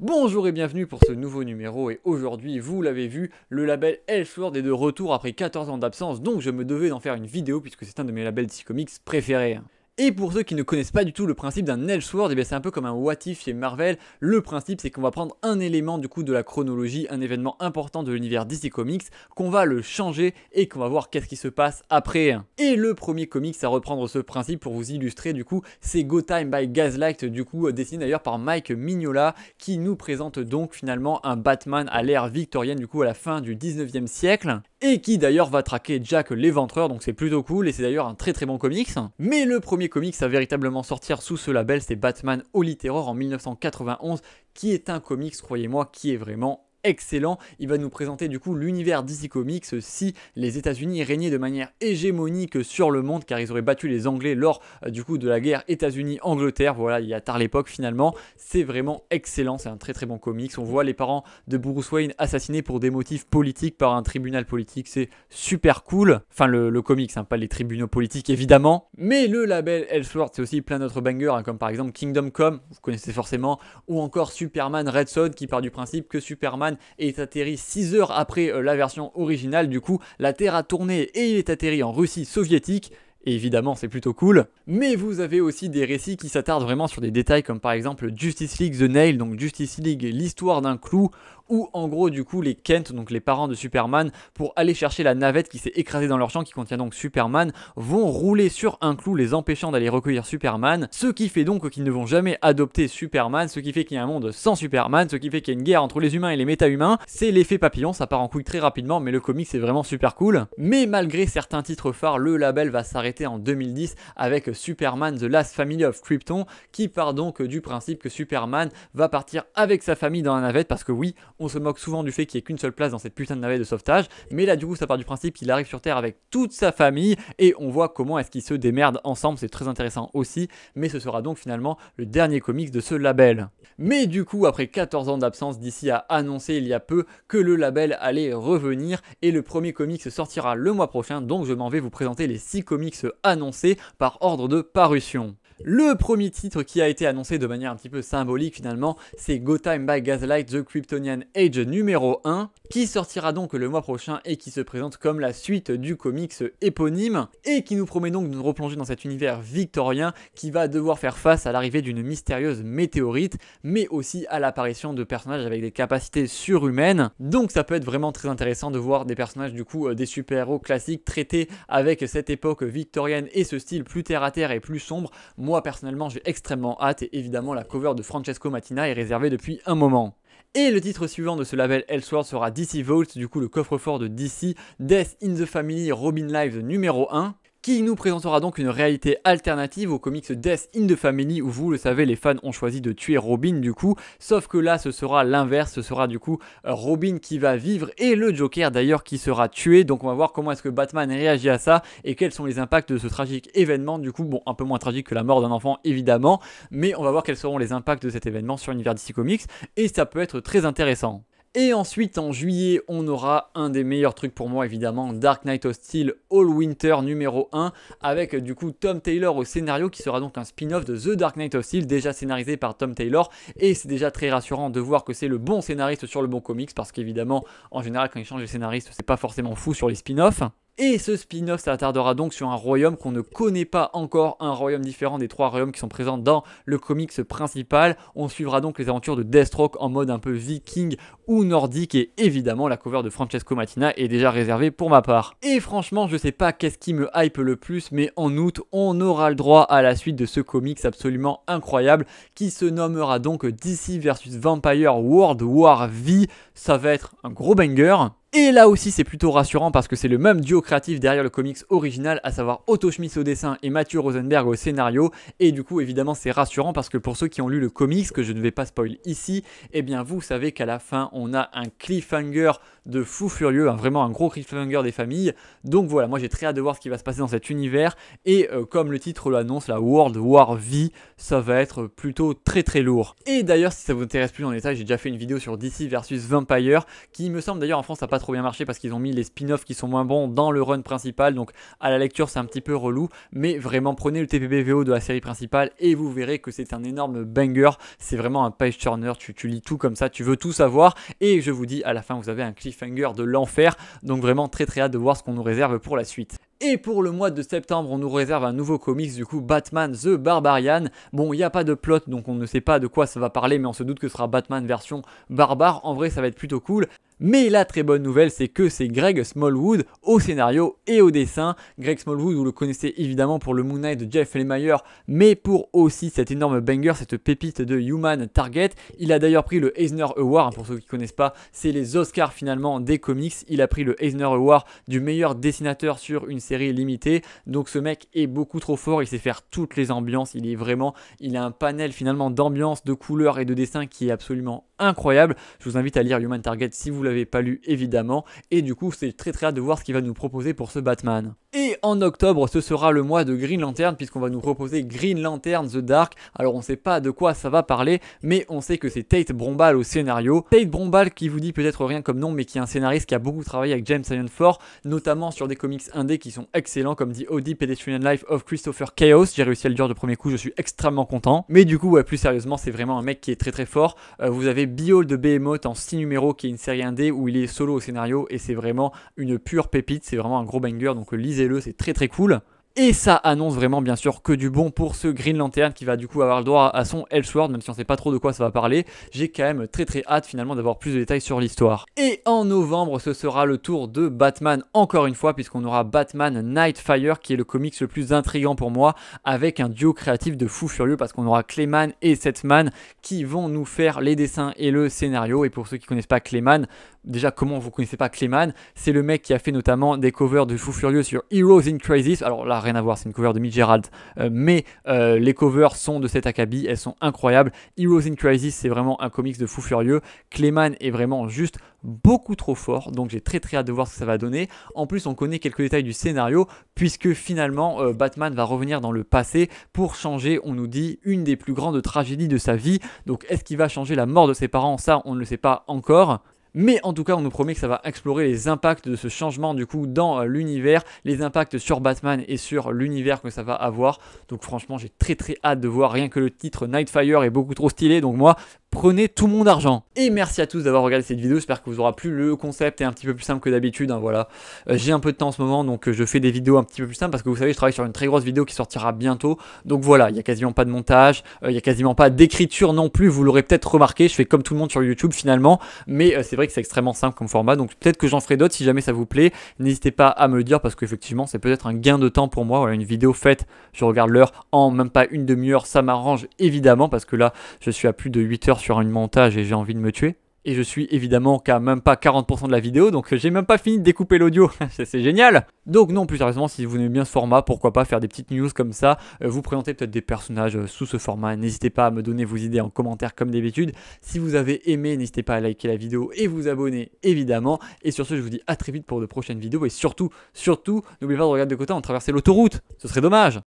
Bonjour et bienvenue pour ce nouveau numéro et aujourd'hui vous l'avez vu le label Elseworld est de retour après 14 ans d'absence donc je me devais d'en faire une vidéo puisque c'est un de mes labels DC Comics préférés. Et pour ceux qui ne connaissent pas du tout le principe d'un Elseworld, eh c'est un peu comme un what if chez Marvel. Le principe c'est qu'on va prendre un élément du coup de la chronologie, un événement important de l'univers DC Comics, qu'on va le changer et qu'on va voir qu'est-ce qui se passe après. Et le premier comics à reprendre ce principe pour vous illustrer du coup, c'est Go Time by Gaslight, du coup dessiné d'ailleurs par Mike Mignola, qui nous présente donc finalement un Batman à l'ère victorienne du coup à la fin du 19e siècle et qui d'ailleurs va traquer Jack l'éventreur, donc c'est plutôt cool, et c'est d'ailleurs un très très bon comics. Mais le premier comics à véritablement sortir sous ce label, c'est Batman Holy Terror en 1991, qui est un comics, croyez-moi, qui est vraiment excellent. Il va nous présenter du coup l'univers DC Comics si les États-Unis régnaient de manière hégémonique sur le monde car ils auraient battu les Anglais lors euh, du coup de la guerre États-Unis-Angleterre. Voilà, il y a tard l'époque finalement. C'est vraiment excellent, c'est un très très bon comics. On voit les parents de Bruce Wayne assassinés pour des motifs politiques par un tribunal politique. C'est super cool. Enfin le, comics, hein, pas les tribunaux politiques évidemment. Mais le label Elseworld, c'est aussi plein d'autres bangers hein, comme par exemple Kingdom Come, vous connaissez forcément, ou encore Superman Red Son qui part du principe que Superman est atterri 6 heures après euh, la version originale. Du coup, la Terre a tourné et il est atterri en Russie soviétique. Et évidemment, c'est plutôt cool. Mais vous avez aussi des récits qui s'attardent vraiment sur des détails comme par exemple Justice League The Nail, donc Justice League, l'histoire d'un clou, où en gros du coup les Kent, donc les parents de Superman, pour aller chercher la navette qui s'est écrasée dans leur champ qui contient donc Superman, vont rouler sur un clou les empêchant d'aller recueillir Superman, ce qui fait donc qu'ils ne vont jamais adopter Superman, ce qui fait qu'il y a un monde sans Superman, ce qui fait qu'il y a une guerre entre les humains et les méta-humains, c'est l'effet papillon, ça part en couille très rapidement, mais le comic c'est vraiment super cool. Mais malgré certains titres phares, le label va s'arrêter en 2010 avec Superman The Last Family of Krypton, qui part donc du principe que Superman va partir avec sa famille dans la navette, parce que oui, on se moque souvent du fait qu'il n'y ait qu'une seule place dans cette putain de navette de sauvetage, mais là du coup ça part du principe qu'il arrive sur Terre avec toute sa famille et on voit comment est-ce qu'ils se démerdent ensemble, c'est très intéressant aussi, mais ce sera donc finalement le dernier comics de ce label. Mais du coup après 14 ans d'absence, DC a annoncé il y a peu que le label allait revenir et le premier comics sortira le mois prochain, donc je m'en vais vous présenter les 6 comics annoncés par ordre de parution. Le premier titre qui a été annoncé de manière un petit peu symbolique finalement, c'est Go Time by Gaslight The Kryptonian Age numéro 1, qui sortira donc le mois prochain et qui se présente comme la suite du comics éponyme, et qui nous promet donc de nous replonger dans cet univers victorien qui va devoir faire face à l'arrivée d'une mystérieuse météorite, mais aussi à l'apparition de personnages avec des capacités surhumaines. Donc ça peut être vraiment très intéressant de voir des personnages du coup euh, des super-héros classiques traités avec cette époque victorienne et ce style plus terre à terre et plus sombre. Moi personnellement j'ai extrêmement hâte et évidemment la cover de Francesco Mattina est réservée depuis un moment. Et le titre suivant de ce label Elseworld sera DC Vault, du coup le coffre-fort de DC, Death in the Family Robin Lives numéro 1 qui nous présentera donc une réalité alternative au comics Death in the Family où vous le savez les fans ont choisi de tuer Robin du coup. Sauf que là ce sera l'inverse ce sera du coup Robin qui va vivre et le Joker d'ailleurs qui sera tué. Donc on va voir comment est-ce que Batman réagit à ça et quels sont les impacts de ce tragique événement. Du coup bon un peu moins tragique que la mort d'un enfant évidemment mais on va voir quels seront les impacts de cet événement sur l'univers DC Comics et ça peut être très intéressant. Et ensuite, en juillet, on aura un des meilleurs trucs pour moi, évidemment, Dark Knight of Steel All Winter numéro 1, avec du coup Tom Taylor au scénario, qui sera donc un spin-off de The Dark Knight of Steel, déjà scénarisé par Tom Taylor. Et c'est déjà très rassurant de voir que c'est le bon scénariste sur le bon comics, parce qu'évidemment, en général, quand il change de scénariste, c'est pas forcément fou sur les spin-offs. Et ce spin-off s'attardera donc sur un royaume qu'on ne connaît pas encore, un royaume différent des trois royaumes qui sont présents dans le comics principal. On suivra donc les aventures de Deathstroke en mode un peu viking ou nordique et évidemment la cover de Francesco Mattina est déjà réservée pour ma part. Et franchement, je sais pas qu'est-ce qui me hype le plus, mais en août, on aura le droit à la suite de ce comics absolument incroyable qui se nommera donc DC vs Vampire World War V. Ça va être un gros banger. Et là aussi c'est plutôt rassurant parce que c'est le même duo créatif derrière le comics original, à savoir Otto Schmitz au dessin et Mathieu Rosenberg au scénario. Et du coup évidemment c'est rassurant parce que pour ceux qui ont lu le comics, que je ne vais pas spoil ici, eh bien vous savez qu'à la fin on a un cliffhanger de fou furieux, vraiment un gros cliffhanger des familles. Donc voilà, moi j'ai très hâte de voir ce qui va se passer dans cet univers. Et euh, comme le titre l'annonce, la World War V, ça va être plutôt très très lourd. Et d'ailleurs si ça vous intéresse plus en détail, j'ai déjà fait une vidéo sur DC versus Vampire, qui me semble d'ailleurs en France n'a pas trop trop bien marché parce qu'ils ont mis les spin-offs qui sont moins bons dans le run principal. Donc à la lecture, c'est un petit peu relou. Mais vraiment, prenez le TPBVO de la série principale et vous verrez que c'est un énorme banger. C'est vraiment un page turner. Tu, tu lis tout comme ça, tu veux tout savoir. Et je vous dis, à la fin, vous avez un cliffhanger de l'enfer. Donc vraiment très très hâte de voir ce qu'on nous réserve pour la suite. Et pour le mois de septembre, on nous réserve un nouveau comics, du coup Batman The Barbarian. Bon, il n'y a pas de plot, donc on ne sait pas de quoi ça va parler, mais on se doute que ce sera Batman version barbare. En vrai, ça va être plutôt cool. Mais la très bonne nouvelle, c'est que c'est Greg Smallwood au scénario et au dessin. Greg Smallwood, vous le connaissez évidemment pour le Moon Knight de Jeff Lemire, mais pour aussi cet énorme banger, cette pépite de Human Target. Il a d'ailleurs pris le Eisner Award, pour ceux qui ne connaissent pas, c'est les Oscars finalement des comics. Il a pris le Eisner Award du meilleur dessinateur sur une série limitée. Donc ce mec est beaucoup trop fort, il sait faire toutes les ambiances, il est vraiment, il a un panel finalement d'ambiance, de couleurs et de dessins qui est absolument incroyable. Je vous invite à lire Human Target si vous pas lu évidemment. Et du coup, c'est très très hâte de voir ce qu'il va nous proposer pour ce Batman. Et en octobre, ce sera le mois de Green Lantern puisqu'on va nous proposer Green Lantern The Dark. Alors on sait pas de quoi ça va parler, mais on sait que c'est Tate Brombal au scénario. Tate Brombal qui vous dit peut-être rien comme nom, mais qui est un scénariste qui a beaucoup travaillé avec James Iron Ford, notamment sur des comics indés qui sont excellents comme dit Audi Pedestrian Life of Christopher Chaos. J'ai réussi à le dire de premier coup, je suis extrêmement content. Mais du coup, plus sérieusement, c'est vraiment un mec qui est très très fort. Euh, vous avez Behold de Behemoth en 6 numéros qui est une série indé où il est solo au scénario et c'est vraiment une pure pépite, c'est vraiment un gros banger donc lisez-le, c'est très très cool. Et ça annonce vraiment bien sûr que du bon pour ce Green Lantern qui va du coup avoir le droit à son Elseworld, même si on sait pas trop de quoi ça va parler. J'ai quand même très très hâte finalement d'avoir plus de détails sur l'histoire. Et en novembre, ce sera le tour de Batman encore une fois, puisqu'on aura Batman Nightfire qui est le comics le plus intrigant pour moi, avec un duo créatif de fou furieux, parce qu'on aura Clayman et Setman qui vont nous faire les dessins et le scénario. Et pour ceux qui connaissent pas Clayman, déjà comment vous connaissez pas Clayman C'est le mec qui a fait notamment des covers de fou furieux sur Heroes in Crisis. Alors là, rien à voir, c'est une cover de Mitch Gerald, euh, mais euh, les covers sont de cet acabit, elles sont incroyables. Heroes in Crisis, c'est vraiment un comics de fou furieux. Clayman est vraiment juste beaucoup trop fort, donc j'ai très très hâte de voir ce que ça va donner. En plus, on connaît quelques détails du scénario, puisque finalement, euh, Batman va revenir dans le passé pour changer, on nous dit, une des plus grandes tragédies de sa vie. Donc est-ce qu'il va changer la mort de ses parents? Ça, on ne le sait pas encore. Mais en tout cas, on nous promet que ça va explorer les impacts de ce changement du coup dans euh, l'univers, les impacts sur Batman et sur l'univers que ça va avoir. Donc franchement, j'ai très très hâte de voir. Rien que le titre Nightfire est beaucoup trop stylé. Donc moi, prenez tout mon argent. Et merci à tous d'avoir regardé cette vidéo, j'espère que vous aura plu, le concept est un petit peu plus simple que d'habitude, hein, voilà. Euh, j'ai un peu de temps en ce moment, donc euh, je fais des vidéos un petit peu plus simples, parce que vous savez, je travaille sur une très grosse vidéo qui sortira bientôt, donc voilà, il n'y a quasiment pas de montage, euh, il n'y a quasiment pas d'écriture non plus, vous l'aurez peut-être remarqué, je fais comme tout le monde sur YouTube finalement, mais c'est vrai que c'est extrêmement simple comme format, donc peut-être que j'en ferai d'autres. Si jamais ça vous plaît, n'hésitez pas à me le dire, parce qu'effectivement, c'est peut-être un gain de temps pour moi, voilà, une vidéo faite, je regarde l'heure en même pas une demi-heure, ça m'arrange évidemment, parce que là, je suis à plus de 8 heures sur une montage j'ai envie de me tuer. Et je suis évidemment qu'à même pas 40% de la vidéo, donc j'ai même pas fini de découper l'audio, c'est génial Donc non, plus sérieusement, si vous aimez bien ce format, pourquoi pas faire des petites news comme ça, euh, vous présenter peut-être des personnages euh, sous ce format, n'hésitez pas à me donner vos idées en commentaire comme d'habitude. Si vous avez aimé, n'hésitez pas à liker la vidéo et vous abonner évidemment. Et sur ce, je vous dis à très vite pour de prochaines vidéos, et surtout, surtout, n'oubliez pas de regarder de côté en traverser l'autoroute, ce serait dommage